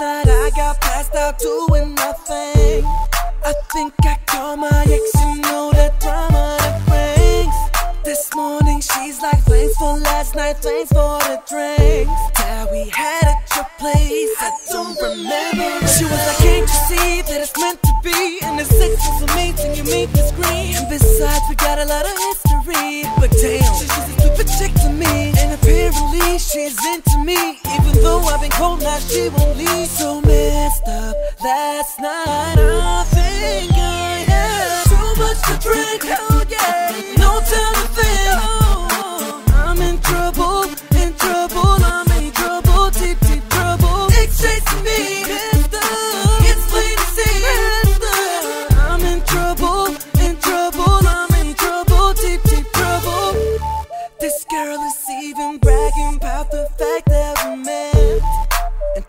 stop doing nothing. I think I call my ex, you know that drama that brings. This morning she's like, thanks for last night, thanks for the drinks. That we had at your place, I don't remember. She was like, can't you see that it's meant to be? And the sex is amazing, you make me scream. And besides, we got a lot of history. But damn, she's a stupid chick to me. And apparently she's into me. Though I've been cold, now she won't leave. So messed up last night. I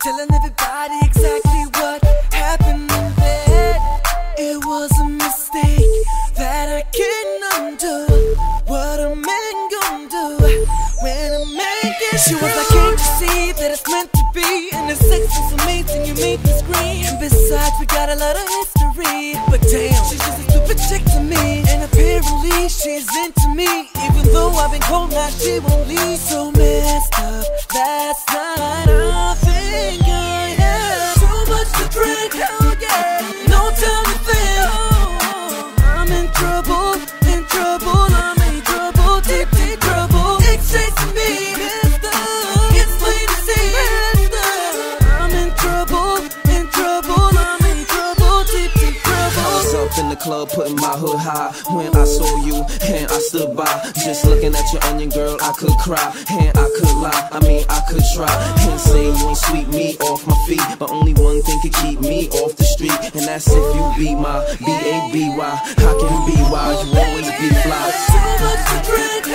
telling everybody exactly what happened in bed. It was a mistake that I can't undo. What a man gon' do when a man gets She was like, can't you see that it's meant to be? And the sex is amazing, you make me scream. And besides, we got a lot of history. But damn, she's just a stupid chick to me. And apparently, she's into me. Even though I've been cold, now she won't leave. So messed up last chasing me. It's plain to see. I'm in trouble, in trouble. I'm in trouble, deep, deep I was up in the club putting my hood high when I saw you and I stood by. Just looking at your onion girl, I could cry and I could lie. I mean, I could try and say you ain't sweep me off my feet. But only one thing could keep me off the street, and that's if you be my B A B Y. I can be why you always be fly. Too much to drink,